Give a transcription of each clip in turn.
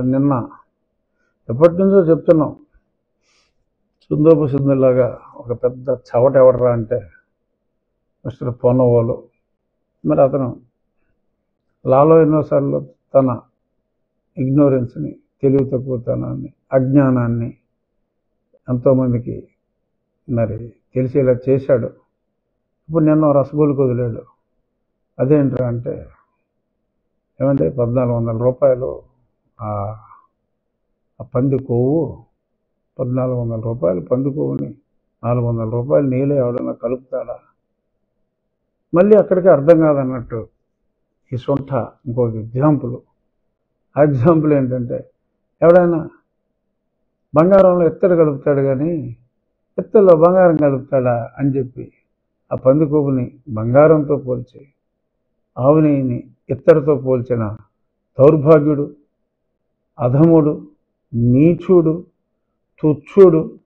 నిన్న ఎప్పటి నుంచో చెప్తున్నాం. సుందోపు సుందర్లాగా ఒక పెద్ద చవట ఎవడరా అంటే మిస్టర్ పొన్నవోలు మరి అతను లాలో ఎన్నోసార్లు తన ఇగ్నోరెన్స్ని తెలివి తక్కువతనాన్ని అజ్ఞానాన్ని ఎంతోమందికి మరి తెలిసేలా చేశాడు. ఇప్పుడు నిన్న రసగోలు కుదిలాడు. అదేంట్రా అంటే ఏమంటే పద్నాలుగు వందల రూపాయలు పంది కొవ్వు పద్నాలుగు వందల రూపాయలు పంది కొవ్వుని నాలుగు వందల రూపాయలు నీళ్ళు ఎవడన్నా కలుపుతాడా? మళ్ళీ అక్కడికి అర్థం కాదన్నట్టు ఈ సొంట ఇంకొక ఎగ్జాంపుల్. ఆ ఎగ్జాంపుల్ ఏంటంటే ఎవడైనా బంగారంలో ఎత్తడి కలుపుతాడు కానీ ఎత్తలో బంగారం కలుపుతాడా అని చెప్పి ఆ పంది కొవ్వుని బంగారంతో పోల్చి ఆవు నెయ్యిని ఇత్తడితో పోల్చిన దౌర్భాగ్యుడు అధముడు నీచుడు తుచ్చుడు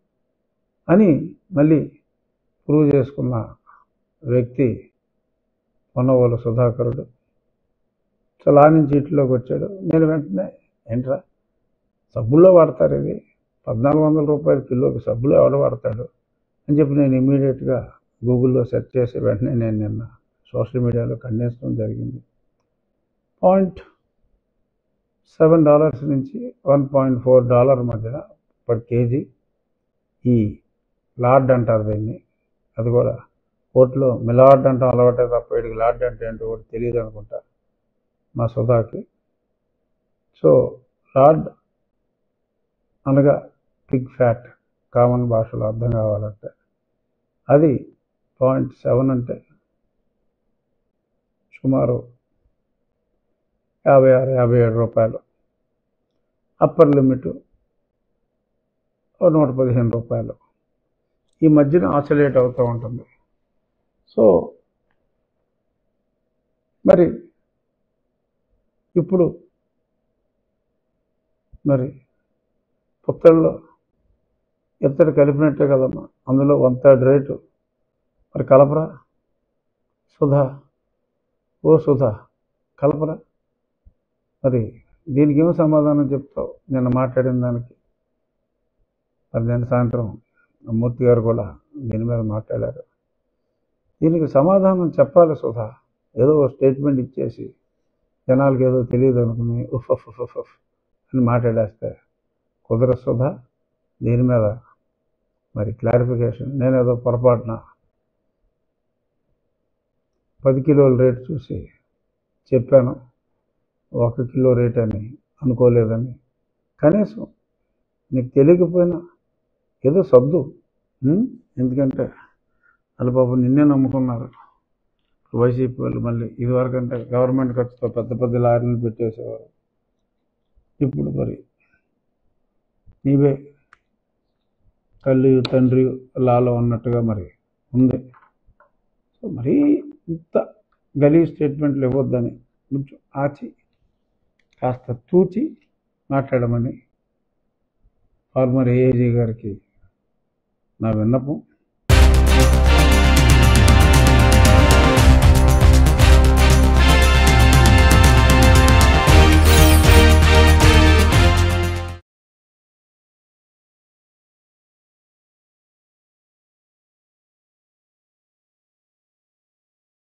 అని మళ్ళీ ప్రూవ్ చేసుకున్న వ్యక్తి పొన్నవోలు సుధాకరుడు. చాలా నుంచి ఇంట్లోకి వచ్చాడు. నేను వెంటనే ఏంట్రా సబ్బుల్లో వాడతారు ఇది? పద్నాలుగు వందల రూపాయల కిలోకి సబ్బులో ఎవడు వాడతాడు? అని చెప్పి నేను ఇమీడియట్గా గూగుల్లో సెర్చ్ చేసి వెంటనే నేను నిన్న సోషల్ మీడియాలో ఖండించడం జరిగింది. పాయింట్ సెవెన్ డాలర్స్ నుంచి వన్ పాయింట్ ఫోర్ డాలర్ మధ్యన పర్ కేజీ ఈ లార్డ్ అంటారు దీన్ని. అది కూడా కోర్టులో మిలార్డ్ అంటాం అలవాటే తప్ప వీడికి లార్డ్ అంటే ఏంటో కూడా తెలియదు అనుకుంటా మా సుధాకి సో లార్డ్ అనగా పిగ్ ఫ్యాట్ కామన్ భాషలో అర్థం కావాలంటే. అది పాయింట్ సెవెన్ అంటే సుమారు యాభై ఆరు యాభై ఏడు రూపాయలు. అప్పర్ లిమిట్ నూట పదిహేను రూపాయలు. ఈ మధ్యన ఆసిలేట్ అవుతూ ఉంటుంది. సో మరి ఇప్పుడు మరి పుత్తల్లో ఎత్తడి కలిపినట్టే కదమ్మా. అందులో వన్ థర్డ్ రేటు. మరి కలపరా? సుధా ఓ సుధా కలపరా? మరి దీనికి ఏం సమాధానం చెప్తావు? నిన్న మాట్లాడిన దానికి. మరి నిన్న సాయంత్రం మూర్తి గారు కూడా దీని మీద మాట్లాడారు. దీనికి సమాధానం చెప్పాలి సుధా. ఏదో స్టేట్మెంట్ ఇచ్చేసి జనాలకు ఏదో తెలియదు అనుకుని ఉఫ్ ఉఫ్ ఉఫ్ ఉఫ్ అని మాట్లాడేస్తే కుదరదు సుధా. దీని మీద మరి క్లారిఫికేషన్. నేనేదో పొరపాటున పది కిలోల రేటు చూసి చెప్పాను. ఒక కిలో రేట్ అని అనుకోలేదని. కనీసం నీకు తెలియకపోయినా ఏదో సర్దు. ఎందుకంటే వాళ్ళు పాపం నిన్నే నమ్ముకున్నారు. వైసీపీ వాళ్ళు మళ్ళీ ఇదివరకంటే గవర్నమెంట్ ఖర్చుతో పెద్ద పెద్ద లారీలు పెట్టేసేవారు. ఇప్పుడు మరి నీవే తల్లి తండ్రి లాలో ఉన్నట్టుగా మరి ఉంది. సో మరీ ఇంత గలీ స్టేట్మెంట్లు ఇవ్వద్దని కొంచెం ఆచి కాస్త తూచి మాట్లాడమని ఫార్మర్ ఏఏజీ గారికి నా విన్నపం.